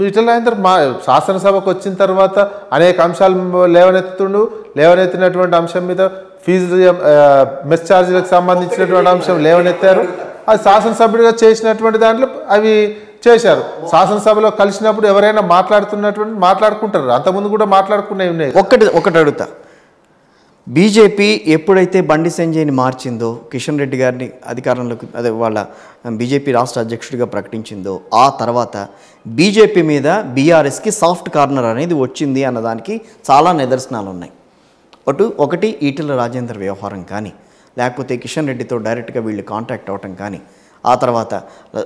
ఈటల రాజేందర్ మా శాసనసభకు వచ్చిన తర్వాత అనేక అంశాలు లేవనెత్తుతుండు. లేవనెత్తినటువంటి అంశం మీద ఫీజు మెస్ ఛార్జీలకు సంబంధించినటువంటి అంశం లేవనెత్తారు. అది శాసనసభ్యుడిగా చేసినటువంటి దాంట్లో అవి చేశారు. శాసనసభలో కలిసినప్పుడు ఎవరైనా మాట్లాడుతున్నటువంటి మాట్లాడుకుంటారు. అంతకుముందు కూడా మాట్లాడుకునేవి ఉన్నాయి. ఒక్కటి ఒకటి అడుగుతా. బీజేపీ ఎప్పుడైతే బండి సంజయ్ని మార్చిందో కిషన్ రెడ్డి గారిని అధికారంలోకి అదే వాళ్ళ బీజేపీ రాష్ట్ర అధ్యక్షుడిగా ప్రకటించిందో ఆ తర్వాత బీజేపీ మీద బీఆర్ఎస్కి సాఫ్ట్ కార్నర్ అనేది వచ్చింది అన్నదానికి చాలా నిదర్శనాలు ఉన్నాయి అటు ఒకటి ఈటెల రాజేందర్ వ్యవహారం కానీ లేకపోతే కిషన్ రెడ్డితో డైరెక్ట్గా వీళ్ళు కాంటాక్ట్ అవ్వటం కానీ ఆ తర్వాత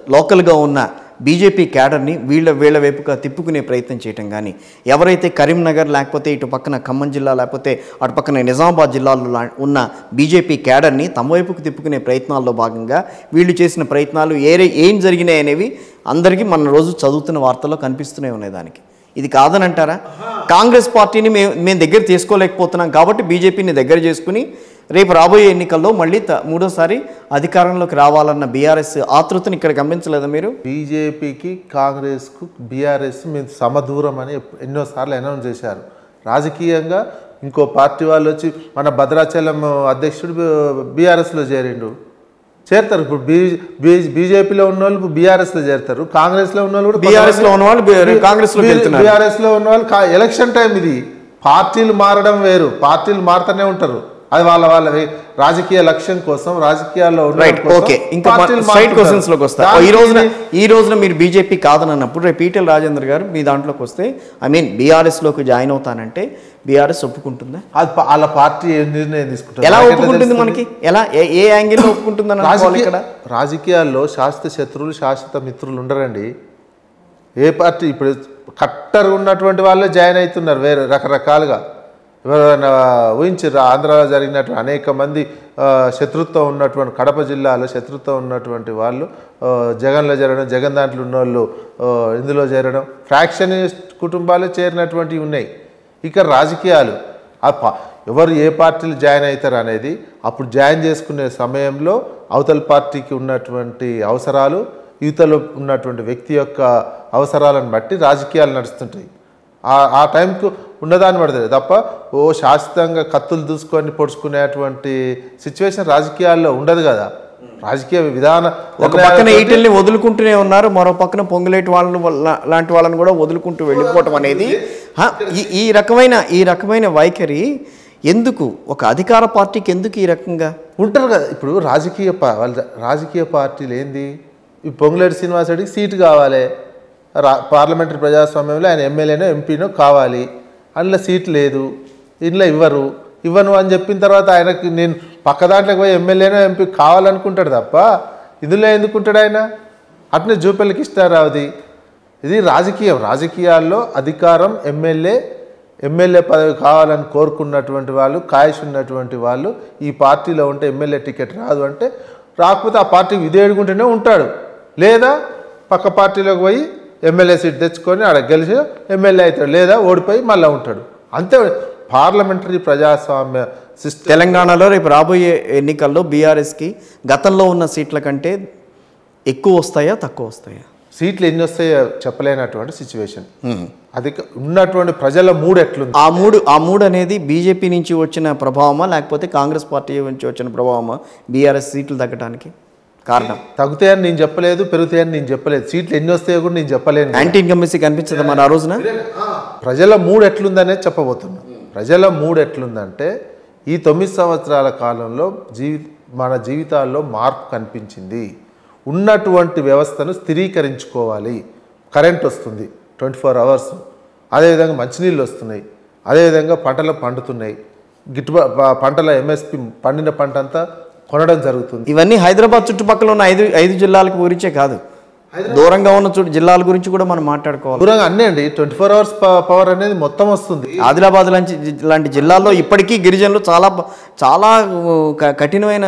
లోకల్గా ఉన్న బీజేపీ క్యాడర్ని వీళ్ళ వీళ్ళ వైపుగా తిప్పుకునే ప్రయత్నం చేయటం కానీ ఎవరైతే కరీంనగర్ లేకపోతే ఇటు పక్కన ఖమ్మం జిల్లా లేకపోతే అటు పక్కన నిజామాబాద్ జిల్లాలో లా- ఉన్న బీజేపీ క్యాడర్ని తమ వైపుకు తిప్పుకునే ప్రయత్నాల్లో భాగంగా వీళ్ళు చేసిన ప్రయత్నాలు ఏ ఏం జరిగినాయి అనేవి అందరికీ మన రోజు చదువుతున్న వార్తల్లో కనిపిస్తూనే ఉన్నాయి దానికి. ఇది కాదని అంటారా కాంగ్రెస్ పార్టీని మేము మేము దగ్గర తీసుకోలేకపోతున్నాం కాబట్టి బీజేపీని దగ్గర చేసుకుని రేపు రాబోయే ఎన్నికల్లో మళ్ళీ మూడోసారి అధికారంలోకి రావాలన్న బీఆర్ఎస్ ఆతృతని ఇక్కడ గమనించలేదా మీరు? బీజేపీకి కాంగ్రెస్కు బీఆర్ఎస్ మేము సమదూరం అని ఎన్నోసార్లు అనౌన్స్ చేశారు. రాజకీయంగా ఇంకో పార్టీ వాళ్ళు వచ్చి మన భద్రాచలం అధ్యక్షుడు బీఆర్ఎస్లో చేరిండు. చేరుతారు. ఇప్పుడు బీ బీజేపీలో ఉన్న వాళ్ళు ఇప్పుడు బీఆర్ఎస్లో చేరుతారు. కాంగ్రెస్లో ఉన్న వాళ్ళు కూడా బీఆర్ఎస్లో ఉన్న వాళ్ళు వెళ్తున్నారు. బీఆర్ఎస్లో ఉన్న వాళ్ళు ఎలక్షన్ టైం ఇది. పార్టీలు మారడం వేరు. పార్టీలు మారుతూనే ఉంటారు. అది వాళ్ళ వాళ్ళ రాజకీయ లక్ష్యం కోసం రాజకీయాల్లో ఓకే ఇంకా మారుతుంటారు. క్వశ్చన్స్లోకి వస్తా. ఈ రోజున ఈ రోజున మీరు బీజేపీ కాదనన్నప్పుడు రేపు ఈటెల రాజేందర్ గారు మీ దాంట్లోకి వస్తే ఐ మీన్ బీఆర్ఎస్లోకి జాయిన్ అవుతానంటే బీఆర్ఎస్ ఒప్పుకుంటుందా? అది వాళ్ళ పార్టీ నిర్ణయం తీసుకుంటారు ఎలా ఒప్పుకుంటుంది? మనకి? ఎలా? ఏ- యాంగిల్లో ఒప్పుకుంటుందని ఇక్కడ? రాజకీయాల్లో శాశ్వత శత్రువులు శాశ్వత మిత్రులు ఉండరండి. ఏ పార్టీ ఇప్పుడు కట్టర్ ఉన్నటువంటి వాళ్ళే జాయిన్ అవుతున్నారు వేరే రకరకాలుగా. ఎవరైనా ఊహించారు ఆంధ్రాలో జరిగినటువంటి అనేక మంది శత్రుత్వం ఉన్నటువంటి కడప జిల్లాలో శత్రుత్వం ఉన్నటువంటి వాళ్ళు జగన్లో చేరడం జగన్ దాంట్లో ఉన్న వాళ్ళు ఇందులో చేరడం ఫ్రాక్షన్ కుటుంబాలు చేరినటువంటివి ఉన్నాయి. ఇక రాజకీయాలు. ఆ ఎవరు ఏ పార్టీలు జాయిన్ అవుతారు అనేది అప్పుడు జాయిన్ చేసుకునే సమయంలో అవతల పార్టీకి ఉన్నటువంటి అవసరాలు యువతలో ఉన్నటువంటి వ్యక్తి యొక్క అవసరాలను బట్టి రాజకీయాలు నడుస్తుంటాయి. ఆ ఆ టైంకు ఉన్నదాన్ని పడుతుంది తప్ప ఓ శాశ్వతంగా కత్తులు దూసుకొని పొడుచుకునేటువంటి సిచ్యువేషన్ రాజకీయాల్లో ఉండదు కదా. రాజకీయ విధాన ఒక పక్కన ఈటెల్ని వదులుకుంటూనే ఉన్నారు మరో పక్కన పొంగులేటి వాళ్ళని లాంటి వాళ్ళని కూడా వదులుకుంటూ వెళ్ళిపోవటం అనేది ఈ రకమైన ఈ రకమైన వైఖరి ఎందుకు ఒక అధికార పార్టీకి ఎందుకు ఈ రకంగా? ఉంటారు కదా. ఇప్పుడు రాజకీయ రాజకీయ పార్టీలు ఏంది? ఈ పొంగులేటి శ్రీనివాస్ రెడ్డికి సీటు కావాలి. రా పార్లమెంటరీ ప్రజాస్వామ్యంలో ఆయన ఎమ్మెల్యేనో ఎంపీనో కావాలి. అందులో సీట్ లేదు ఇంట్లో ఇవ్వరు. ఇవ్వను అని చెప్పిన తర్వాత ఆయనకి నేను పక్క దాంట్లోకి పోయి ఎమ్మెల్యేనో ఎంపీ కావాలనుకుంటాడు తప్ప ఇందులో ఎందుకుంటాడు ఆయన? అట్నే జూపల్లికి ఇస్తారావుది ఇది రాజకీయం. రాజకీయాల్లో అధికారం ఎమ్మెల్యే ఎమ్మెల్యే పదవి కావాలని కోరుకున్నటువంటి వాళ్ళు కాయస్ ఉన్నటువంటి వాళ్ళు ఈ పార్టీలో ఉంటే ఎమ్మెల్యే టికెట్ రాదు అంటే రాకపోతే ఆ పార్టీకి విధేయుడుకుంటూనే ఉంటాడు. లేదా పక్క పార్టీలోకి పోయి ఎమ్మెల్యే సీట్ తెచ్చుకొని ఆడ గెలిచి ఎమ్మెల్యే అవుతాడు లేదా ఓడిపోయి మళ్ళీ ఉంటాడు. అంతే పార్లమెంటరీ ప్రజాస్వామ్య సిస్టమ్. తెలంగాణలో రేపు రాబోయే ఎన్నికల్లో బీఆర్ఎస్కి గతంలో ఉన్న సీట్ల కంటే ఎక్కువ వస్తాయా తక్కువ వస్తాయా? సీట్లు ఎన్ని వస్తాయో చెప్పలేనటువంటి సిచ్యువేషన్. అది ఉన్నటువంటి ప్రజల మూడు ఎట్లుంది? ఆ మూడు ఆ మూడు అనేది బీజేపీ నుంచి వచ్చిన ప్రభావమా లేకపోతే కాంగ్రెస్ పార్టీ నుంచి వచ్చిన ప్రభావమా బీఆర్ఎస్ సీట్లు తగ్గడానికి కారణం. తగ్గుతాయని నేను చెప్పలేదు పెరుగుతాయని నేను చెప్పలేదు. సీట్లు ఎన్ని వస్తాయో కూడా నేను చెప్పలేను యాంటీ ఇన్కంబెన్సీ కనిపించదా మరి ఆ రోజున? ప్రజల మూడు ఎట్లుందనేది చెప్పబోతున్నా. ప్రజల మూడు ఎట్లుందంటే ఈ తొమ్మిది సంవత్సరాల కాలంలో జీవి మన జీవితాల్లో మార్పు కనిపించింది. ఉన్నటువంటి వ్యవస్థను స్థిరీకరించుకోవాలి. కరెంట్ వస్తుంది ట్వంటీ ఫోర్ అవర్స్. అదేవిధంగా మంచినీళ్ళు వస్తున్నాయి. అదేవిధంగా పంటలు పండుతున్నాయి. గిట్టుబా పంటల ఎంఎస్పి పండిన పంట అంతా కొనడం జరుగుతుంది. ఇవన్నీ హైదరాబాద్ చుట్టుపక్కల ఉన్న ఐదు ఐదు జిల్లాలకు గురించే కాదు. దూరంగా ఉన్న చోటు జిల్లాల గురించి కూడా మనం మాట్లాడుకోవాలి. దూరంగా అన్నీ అండి. ట్వంటీ ఫోర్ అవర్స్ పవర్ అనేది మొత్తం వస్తుంది. ఆదిలాబాద్ లాంటి లాంటి జిల్లాల్లో ఇప్పటికీ గిరిజనులు చాలా చాలా కఠినమైన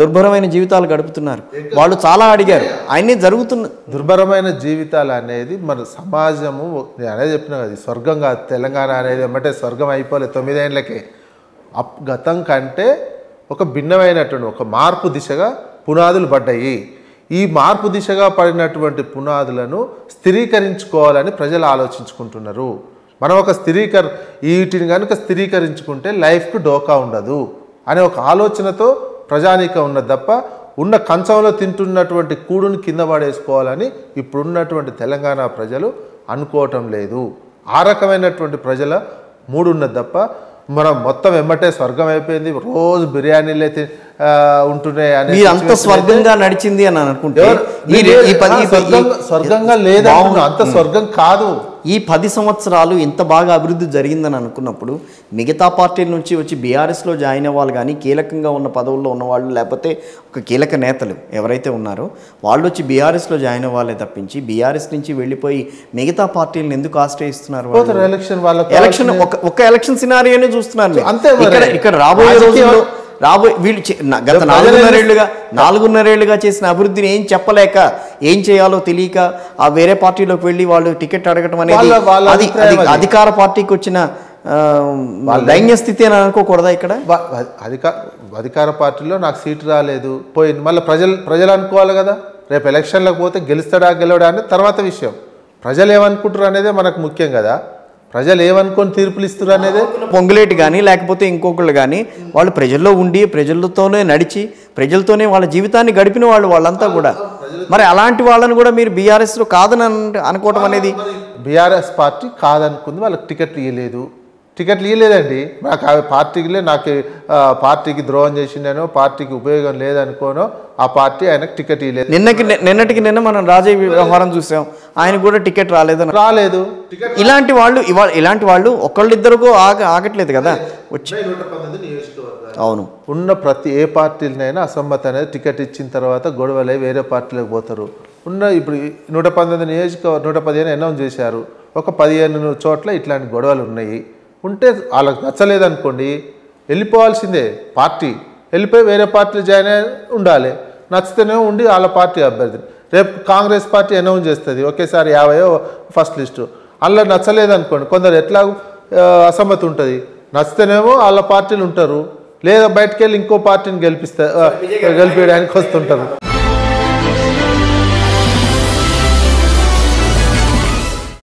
దుర్భరమైన జీవితాలు గడుపుతున్నారు. వాళ్ళు చాలా అడిగారు. అన్నీ జరుగుతున్న దుర్భరమైన జీవితాలు అనేది మన సమాజము నేను అనేది చెప్పిన కదా స్వర్గం కాదు తెలంగాణ అనేది ఏమంటే స్వర్గం అయిపోలేదు తొమ్మిదేళ్ళకే అప్ గతం కంటే ఒక భిన్నమైనటువంటి ఒక మార్పు దిశగా పునాదులు పడ్డాయి. ఈ మార్పు దిశగా పడినటువంటి పునాదులను స్థిరీకరించుకోవాలని ప్రజలు ఆలోచించుకుంటున్నారు. మనం ఒక స్థిరీకర వీటిని కనుక స్థిరీకరించుకుంటే లైఫ్కు డోకా ఉండదు అనే ఒక ఆలోచనతో ప్రజానీకం ఉన్నది తప్ప ఉన్న కంచంలో తింటున్నటువంటి కూడుని కింద పడేసుకోవాలని ఇప్పుడున్నటువంటి తెలంగాణ ప్రజలు అనుకోవటం లేదు. ఆ రకమైనటువంటి ప్రజల మూడున్న తప్ప మనం మొత్తం వెంబటే స్వర్గం అయిపోయింది. రోజు బిర్యానీలే తిని ఉంటున్నాయి మీరు అంత స్వర్గంగా నడిచింది అని అనుకుంటే స్వర్గంగా- లేదంటున్నా అంత స్వర్గం కాదు. ఈ పది సంవత్సరాలు ఇంత బాగా అభివృద్ధి జరిగిందని అనుకున్నప్పుడు మిగతా పార్టీల నుంచి వచ్చి బీఆర్ఎస్లో జాయిన్ అవ్వాలి కానీ కీలకంగా ఉన్న పదవుల్లో ఉన్నవాళ్ళు లేకపోతే ఒక కీలక నేతలు ఎవరైతే ఉన్నారో వాళ్ళు వచ్చి బీఆర్ఎస్లో జాయిన్ అవ్వాలే తప్పించి బీఆర్ఎస్ నుంచి వెళ్ళిపోయి మిగతా పార్టీలను ఎందుకు ఆశ్రయిస్తున్నారు ఎలక్షన్ ఒక ఎలక్షన్ సినారియోనే చూస్తున్నారు. అంతే. ఇక్కడ రాబోయే రోజుల్లో రాబోయే వీళ్ళు గత నాలుగున్నరేళ్ళుగా నాలుగున్నరేళ్ళుగా చేసిన అభివృద్ధిని ఏం చెప్పలేక ఏం చేయాలో తెలియక ఆ వేరే పార్టీలోకి వెళ్ళి వాళ్ళు టికెట్ అడగటం అనేది అది. అధికార పార్టీకి వచ్చిన దైన్య స్థితి అని అనుకోకూడదా ఇక్కడ? అధికార అధికార పార్టీలో నాకు సీటు రాలేదు. పోయింది. మళ్ళీ ప్రజలు ప్రజలు అనుకోవాలి కదా. రేపు ఎలక్షన్లకు పోతే గెలుస్తాడా గెలవడా అనేది తర్వాత విషయం. ప్రజలు ఏమనుకుంటారు అనేదే మనకు ముఖ్యం కదా. ప్రజలు ఏమనుకొని తీర్పులు ఇస్తారు అనేదే? పొంగులేటి కానీ లేకపోతే ఇంకొకళ్ళు కానీ వాళ్ళు ప్రజల్లో ఉండి ప్రజలతోనే నడిచి ప్రజలతోనే వాళ్ళ జీవితాన్ని గడిపిన వాళ్ళు వాళ్ళంతా కూడా. మరి అలాంటి వాళ్ళని కూడా మీరు బీఆర్ఎస్లో కాదని అన్- అనుకోవటం అనేది బీఆర్ఎస్ పార్టీ కాదనుకుంది వాళ్ళకి టికెట్లు ఇవ్వలేదు టికెట్లు ఇవ్వలేదండి నాకు ఆ పార్టీకిలే నాకు పార్టీకి ద్రోహం చేసిండనో పార్టీకి ఉపయోగం లేదనుకోనో ఆ పార్టీ ఆయనకు టికెట్ ఇవ్వలేదు నిన్నకి నిన్నటికి నిన్న మనం రాజయ్య వ్యవహారం చూసాం. ఆయన కూడా టికెట్ రాలేదని రాలేదు. ఇలాంటి వాళ్ళు ఇవాళ ఇలాంటి వాళ్ళు ఒకళ్ళిద్దరికో ఆగ ఆగట్లేదు కదా. వచ్చి అవును. ఉన్న ప్రతి ఏ పార్టీలనైనా అసమ్మతి అనేది టికెట్ ఇచ్చిన తర్వాత గొడవలై వేరే పార్టీలకు పోతారు. ఉన్న ఇప్పుడు నూట పంతొమ్మిది నియోజకవర్గ నూట పదిహేను అనౌన్స్ చేశారు. ఒక పదిహేను చోట్ల ఇట్లాంటి గొడవలు ఉన్నాయి. ఉంటే వాళ్ళకి నచ్చలేదనుకోండి వెళ్ళిపోవాల్సిందే పార్టీ. వెళ్ళిపోయి వేరే పార్టీలు జాయిన్ అయి ఉండాలి. నచ్చితేనే ఉండి వాళ్ళ పార్టీ అభ్యర్థిని రేపు కాంగ్రెస్ పార్టీ అనౌన్స్ చేస్తుంది. ఒకేసారి యాభైయో ఫస్ట్ లిస్టు. అందులో నచ్చలేదనుకోండి కొందరు ఎట్లా అసమ్మతి ఉంటుంది. నచ్చితేనేమో వాళ్ళ పార్టీలు ఉంటారు. లేదా బయటకు వెళ్ళి ఇంకో పార్టీని గెలిపిస్తారు గెలిపించడానికి వస్తుంటారు.